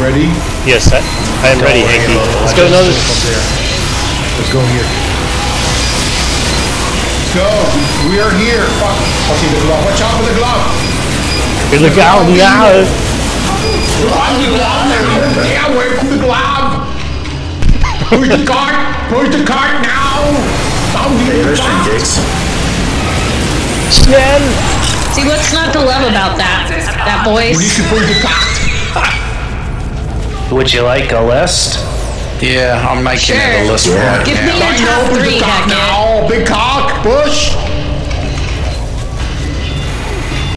ready? Yes, I, I am ready, Don't worry Hanky. Let's go another. up there. Let's go here. Let's go. We are here. Fuck. Okay, the glove. Watch out for the glove. Look out now! Run the glove. Stay away from the glove. Push the cart. Push the cart now. Down the There's cart. pancakes. Snell! See, what's not to love about that? That We need voice? Would you like a list? Yeah, I'm making it a list Yeah. right Give me a Down top three, the cart now. Big cock. Push.